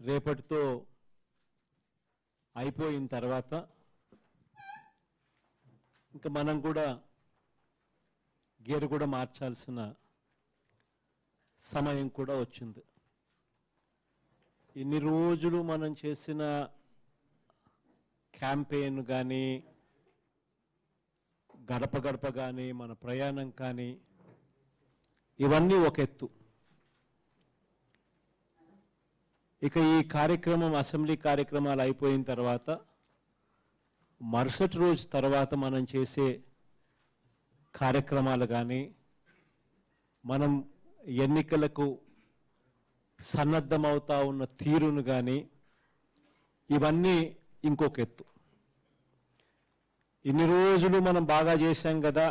రేపటితో అయిపోయిన తర్వాత ఇంకా మనం కూడా గేరు కూడా మార్చాల్సిన సమయం కూడా వచ్చింది. ఇన్ని రోజులు మనం చేసిన క్యాంపెయిన్ కానీ గడప గడప కానీ మన ప్రయాణం కానీ ఇవన్నీ ఒక ఎత్తు. ఇక ఈ కార్యక్రమం అసెంబ్లీ కార్యక్రమాలు అయిపోయిన తర్వాత మరుసటి రోజు తర్వాత మనం చేసే కార్యక్రమాలు కానీ మనం ఎన్నికలకు సన్నద్ధమవుతా ఉన్న తీరును కానీ ఇవన్నీ ఇంకొక ఎత్తు. ఇన్ని రోజులు మనం బాగా చేశాం కదా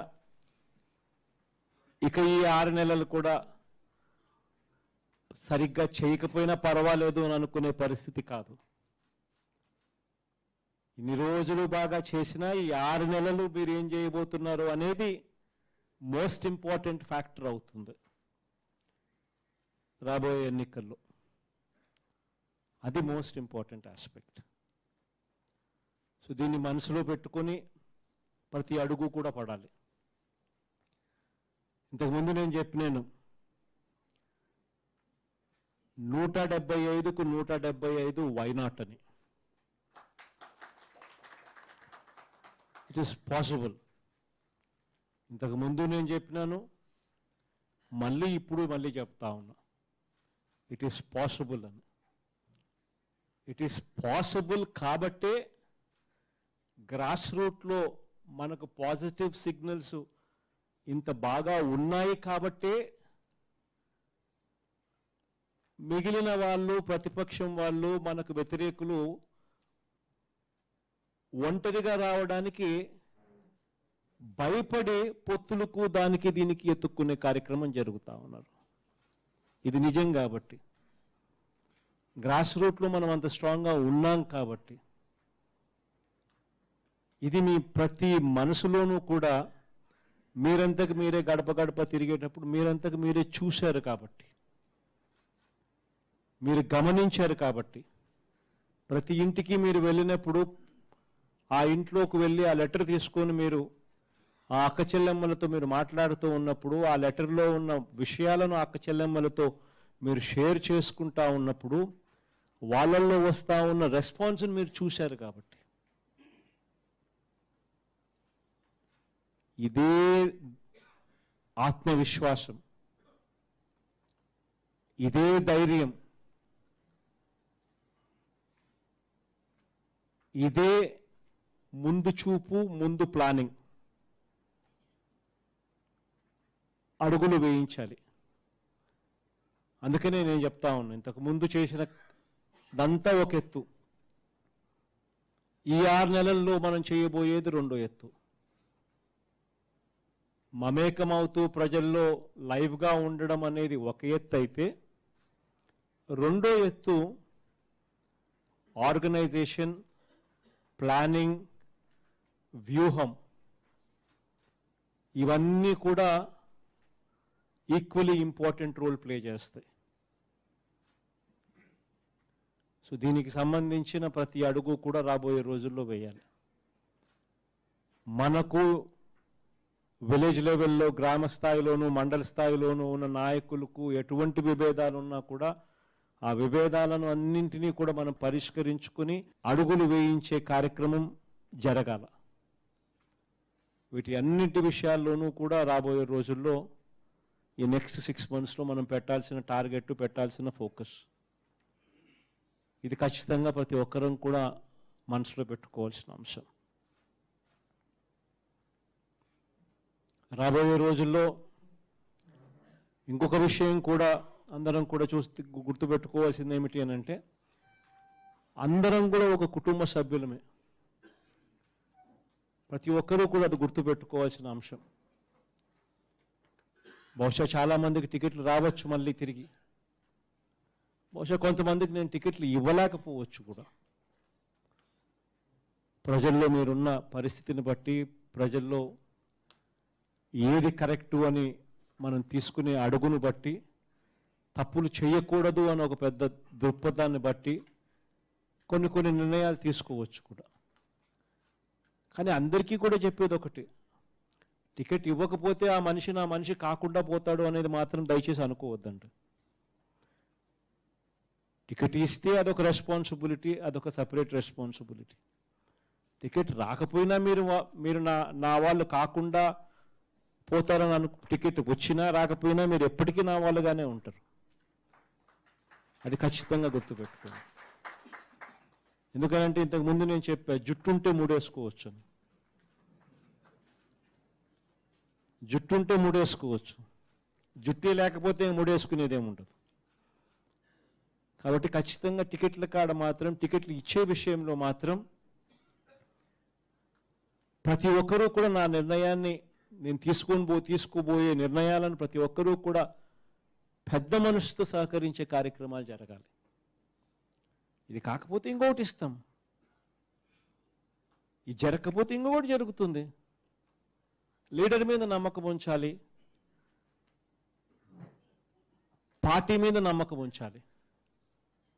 ఇక ఈ ఆరు నెలలు కూడా సరిగ్గా చేయకపోయినా పర్వాలేదు అని అనుకునే పరిస్థితి కాదు. ఇన్ని రోజులు బాగా చేసినా ఈ ఆరు నెలలు మీరు ఏం చేయబోతున్నారు అనేది మోస్ట్ ఇంపార్టెంట్ ఫ్యాక్టర్ అవుతుంది. రాబోయే ఎన్నికల్లో. అది మోస్ట్ ఇంపార్టెంట్ ఆస్పెక్ట్. సో దీన్ని మనసులో పెట్టుకొని ప్రతి అడుగు కూడా పడాలి. ఇంతకుముందు నేను చెప్పినాను నూట డెబ్బై ఐదుకు నూట డెబ్బై ఐదు వైనాట్ అని. ఇట్ ఈస్ పాసిబుల్ ఇంతకుముందు నేను చెప్పినాను మళ్ళీ ఇప్పుడు మళ్ళీ చెప్తా ఉన్నా. ఇట్ ఈస్ పాసిబుల్ అని. ఇట్ ఈస్ పాసిబుల్ కాబట్టే గ్రాస్ రూట్లో మనకు పాజిటివ్ సిగ్నల్స్ ఇంత బాగా ఉన్నాయి కాబట్టే మిగిలిన వాళ్ళు ప్రతిపక్షం వాళ్ళు మనకు వ్యతిరేకులు ఒంటరిగా రావడానికి భయపడే పొత్తులకు దానికి దీనికి ఎత్తుక్కునే కార్యక్రమం జరుగుతూ ఉన్నారు. ఇది నిజం కాబట్టి. గ్రాస్ రూట్లో మనం అంత స్ట్రాంగ్గా ఉన్నాం కాబట్టి. ఇది మీ ప్రతి మనసులోనూ కూడా మీరంతకు మీరే గడప గడప తిరిగేటప్పుడు మీరంతకు మీరే చూశారు కాబట్టి. మీరు గమనించారు కాబట్టి. ప్రతి ఇంటికి మీరు వెళ్ళినప్పుడు ఆ ఇంట్లోకి వెళ్ళి ఆ లెటర్ తీసుకొని మీరు ఆ అక్క చెల్లెమ్మలతో మీరు మాట్లాడుతూ ఉన్నప్పుడు ఆ లెటర్లో ఉన్న విషయాలను అక్క చెల్లెమ్మలతో మీరు షేర్ చేసుకుంటా ఉన్నప్పుడు వాళ్ళల్లో వస్తూ ఉన్న రెస్పాన్స్ని మీరు చూశారు కాబట్టి. ఇదే ఆత్మవిశ్వాసం. ఇదే ధైర్యం. ఇదే ముందు చూపు ముందు ప్లానింగ్. అడుగులు వేయించాలి. అందుకనే నేను చెప్తా ఉన్నాను ఇంతకు ముందు చేసిన దంతా ఒక ఎత్తు. ఈ ఆరు నెలల్లో మనం చేయబోయేది రెండో ఎత్తు. మమేకమవుతూ ప్రజల్లో లైవ్గా ఉండడం అనేది ఒక ఎత్తు అయితే రెండో ఎత్తు ఆర్గనైజేషన్ ప్లానింగ్ వ్యూహం ఇవన్నీ కూడా ఈక్వలీ ఇంపార్టెంట్ రోల్ ప్లే చేస్తాయి. సో దీనికి సంబంధించిన ప్రతి అడుగు కూడా రాబోయే రోజుల్లో వేయాలి. మనకు విలేజ్ లెవెల్లో గ్రామ స్థాయిలోనూ మండల స్థాయిలోనూ ఉన్న నాయకులకు ఎటువంటి విభేదాలు ఉన్నా కూడా ఆ విభేదాలను అన్నింటినీ కూడా మనం పరిష్కరించుకుని అడుగులు వేయించే కార్యక్రమం జరగాల. వీటి అన్నింటి విషయాల్లోనూ కూడా రాబోయే రోజుల్లో ఈ నెక్స్ట్ సిక్స్ మంత్స్లో మనం పెట్టాల్సిన టార్గెట్ పెట్టాల్సిన ఫోకస్. ఇది ఖచ్చితంగా ప్రతి ఒక్కరం కూడా మనసులో పెట్టుకోవాల్సిన అంశం. రాబోయే రోజుల్లో ఇంకొక విషయం కూడా అందరం కూడా చూస్తే గుర్తుపెట్టుకోవాల్సింది ఏమిటి అని అంటే అందరం కూడా ఒక కుటుంబ సభ్యులమే. ప్రతి ఒక్కరూ కూడా అది గుర్తుపెట్టుకోవాల్సిన అంశం. బహుశా చాలామందికి టికెట్లు రావచ్చు మళ్ళీ తిరిగి. బహుశా కొంతమందికి నేను టికెట్లు ఇవ్వలేకపోవచ్చు కూడా. ప్రజల్లో మీరున్న పరిస్థితిని బట్టి ప్రజల్లో ఏది కరెక్టు అని మనం తీసుకునే అడుగును బట్టి తప్పులు చేయకూడదు అని ఒక పెద్ద దృక్పథాన్ని బట్టి కొన్ని కొన్ని నిర్ణయాలు తీసుకోవచ్చు కూడా. కానీ అందరికీ కూడా చెప్పేది ఒకటి టికెట్ ఇవ్వకపోతే ఆ మనిషి నా మనిషి కాకుండా పోతాడు అనేది మాత్రం దయచేసి అనుకోవద్దండి. టికెట్ ఇస్తే అదొక రెస్పాన్సిబిలిటీ అదొక సపరేట్ రెస్పాన్సిబిలిటీ. టికెట్ రాకపోయినా మీరు మీరు నా నా వాళ్ళు కాకుండా పోతారని అను టికెట్ వచ్చినా రాకపోయినా మీరు ఎప్పటికీ నా వాళ్ళుగానే ఉంటారు. అది ఖచ్చితంగా గుర్తుపెట్టుకోండి ఎందుకంటే ఇంతకు ముందు నేను చెప్పా జుట్టుంటే మూడేసుకోవచ్చు అని. జుట్టుంటే మూడేసుకోవచ్చు. జుట్టే లేకపోతే మూడేసుకునేదేముండదు కాబట్టి ఖచ్చితంగా టికెట్ల కాడ మాత్రం టికెట్లు ఇచ్చే విషయంలో మాత్రం ప్రతి ఒక్కరూ కూడా నా నిర్ణయాన్ని నేను తీసుకొని పో తీసుకోబోయే నిర్ణయాలను ప్రతి ఒక్కరూ కూడా పెద్ద మనసుతో సహకరించే కార్యక్రమాలు జరగాలి. ఇది కాకపోతే ఇంకొకటి ఇస్తాం. ఇది జరగకపోతే ఇంకొకటి జరుగుతుంది. లీడర్ మీద నమ్మకం ఉంచాలి. పార్టీ మీద నమ్మకం ఉంచాలి.